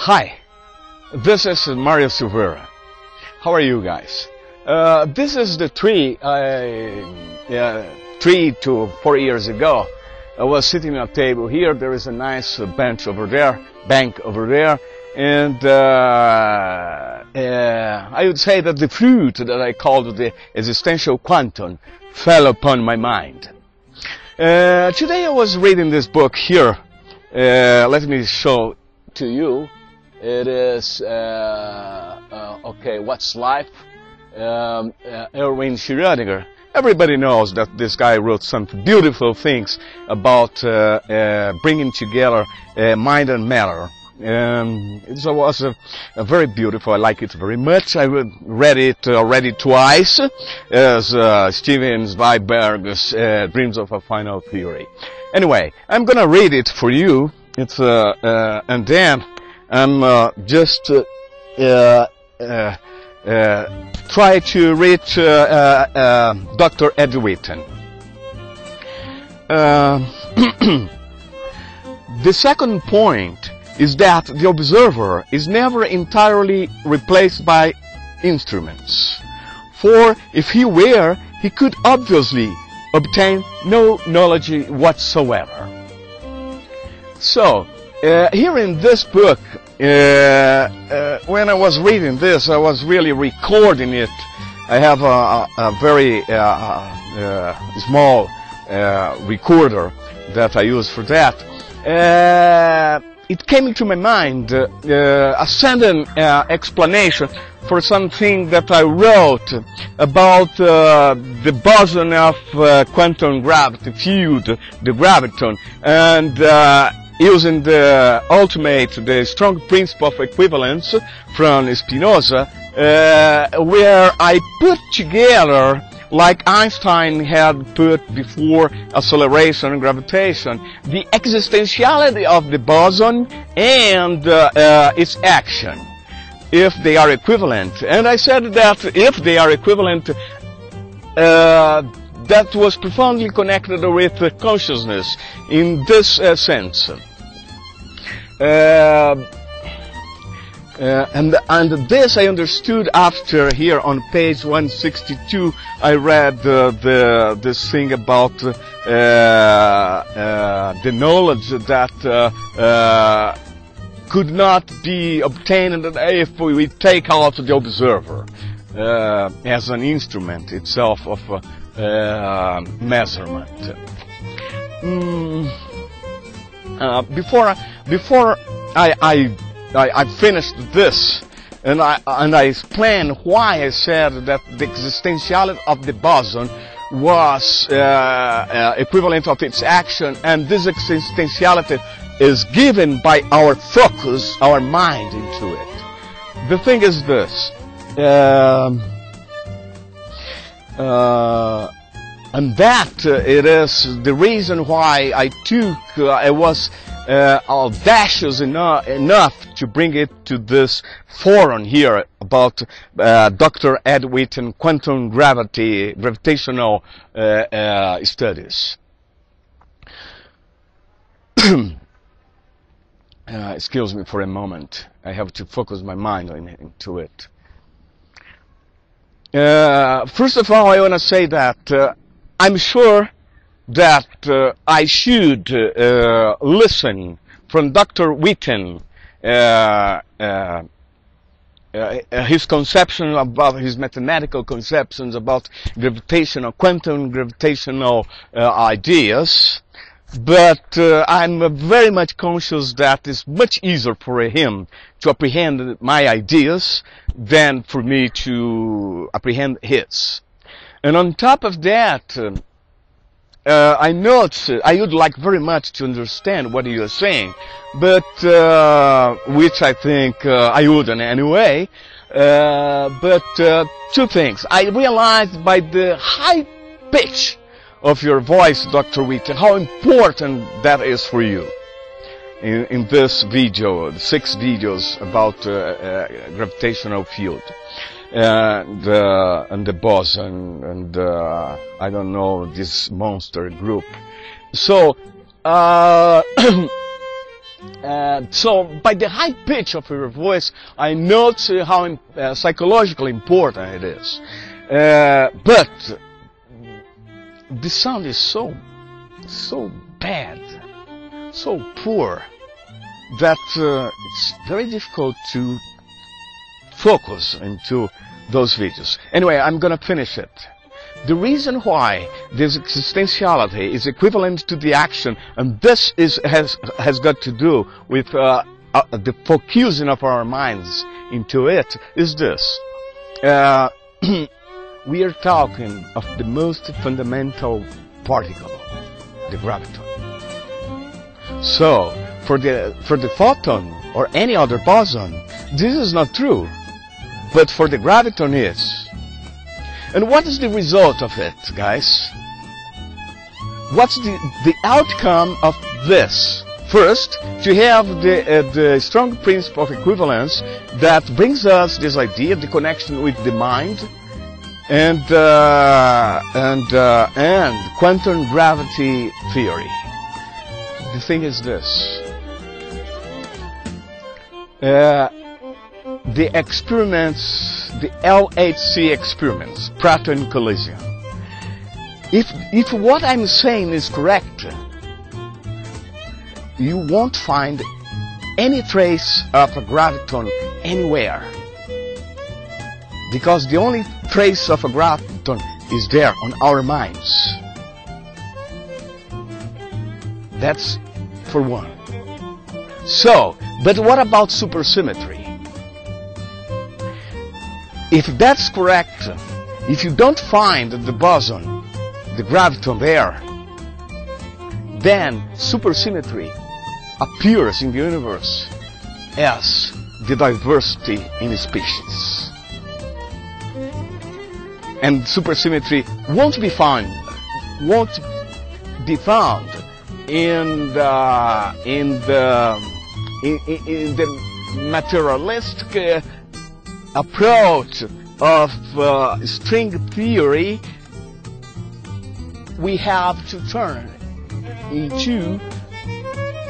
Hi, this is Mario Silveira. How are you guys? Uh, this is the tree, I, yeah, three to four years ago. I was sitting at a table here. There is a nice bench over there, bank over there, and uh, uh, I would say that the fruit that I called the existential quantum fell upon my mind. Uh, today I was reading this book here. Uh, let me show to you. It is uh, uh, okay. What's life? Um, Erwin Schrödinger. Everybody knows that this guy wrote some beautiful things about bringing together mind and matter. Um, it was a, a, very beautiful. I like it very much. I read it already twice, as uh, Steven Weinberg's uh, Dreams of a Final Theory. Anyway, I'm gonna read it for you. It's uh, uh and then I'm uh, just uh, uh, uh, uh try to reach Dr. Ed Witten. the second point is that the observer is never entirely replaced by instruments. For if he were, he could obviously obtain no knowledge whatsoever. So, uh, here in this book, uh, uh, when I was reading this, I was really recording it. I have a, a, very uh, uh, small uh, recorder that I use for that it came into my mind a sudden explanation for something that I wrote about the boson of quantum gravity field, the graviton, and using the ultimate, the strong principle of equivalence from Spinoza, uh, where I put together like Einstein had put before acceleration and gravitation, the existentiality of the boson and uh, uh, its action, if they are equivalent. And I said that if they are equivalent, uh, that was profoundly connected with consciousness in this uh, sense. Uh, uh, and, and this I understood after here on page 162 I read uh, the this thing about uh, uh the knowledge that uh, uh, could not be obtained if we take out the observer as an instrument itself of measurement. Mm. Before before I, I I, I finished this and I, and I explained why I said that the existentiality of the boson was uh, uh, equivalent of its action and this existentiality is given by our focus, our mind into it. The thing is this, um, uh, and that uh, it is the reason why I took, uh, I was uh, audacious enough, enough to bring it to this forum here about uh, Dr. Ed Witten quantum gravity, gravitational uh, uh studies. Uh, excuse me for a moment. I have to focus my mind on, into it. Uh, first of all, I want to say that I'm sure that uh, I should uh, listen from Dr. Witten, uh, uh, uh, his conception about his mathematical conceptions about gravitational, quantum gravitational ideas. But I'm very much conscious that it's much easier for him to apprehend my ideas than for me to apprehend his. And on top of that, um, uh, I know I would like very much to understand what you are saying, but uh, which I think uh, I wouldn't anyway. Uh, but uh, two things. I realized by the high pitch of your voice, Dr. Witten, how important that is for you. In, in this video, the six videos about uh, gravitational field and uh, and the boson and uh, I don't know this monster group. So uh, so by the high pitch of your voice, I note how uh, psychologically important it is. Uh, but the sound is so, so bad, so poor, that uh, it's very difficult to focus into those videos. Anyway, I'm gonna finish it. The reason why this existentiality is equivalent to the action, and this is, has, has got to do with uh, uh, the focusing of our minds into it, is this. Uh, we are talking of the most fundamental particle, the graviton. So, for the, for the photon or any other boson, this is not true. But for the graviton is. And what is the result of it, guys? What's the, the outcome of this? First, to have the, uh, the strong principle of equivalence that brings us this idea, of the connection with the mind, and uh, and uh, and quantum gravity theory. The thing is this: uh, the experiments, the LHC experiments, proton collision. If if what I'm saying is correct, you won't find any trace of a graviton anywhere because the only trace of a graviton is there on our minds. That's for one. So, but what about supersymmetry? If that's correct, if you don't find the boson, the graviton there, then supersymmetry appears in the universe as the diversity in species. And supersymmetry won't be found won't be found in the in the in, in the materialistic uh, approach of uh, string theory we have to turn into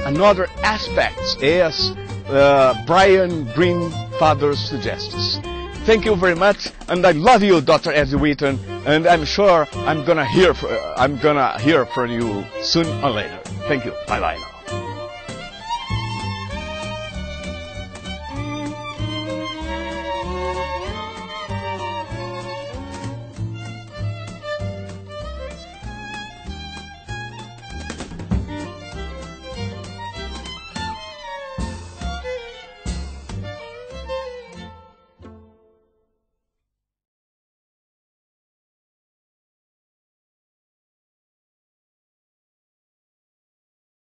another aspect as uh, Brian Greene further suggests. Thank you very much, and I love you, Dr. Eddie Witten, and I'm sure I'm gonna hear, I'm gonna hear from you soon or later. Thank you. Bye bye now.